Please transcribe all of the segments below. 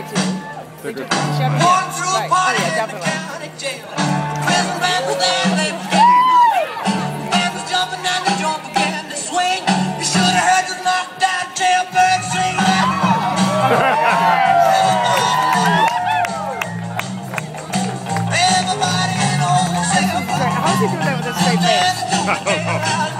I oh, do. You do. Everybody in all the How's he doing that with a straight face?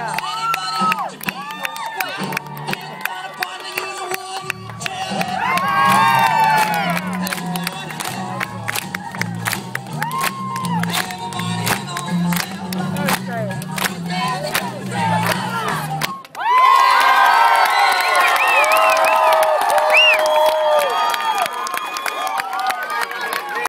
Yeah.